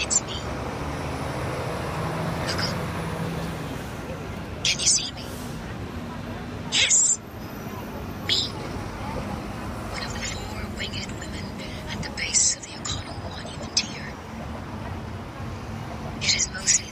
It's me. Hello? Can you see me? Yes! Me. One of the four winged women at the base of the O'Connell Monument here. It is mostly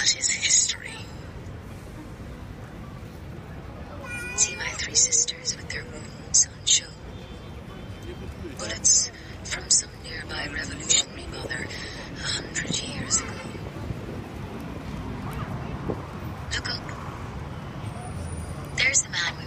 That is history. See my three sisters with their wounds on show. Bullets from some nearby revolutionary mother a hundred years ago. Look up. There's the man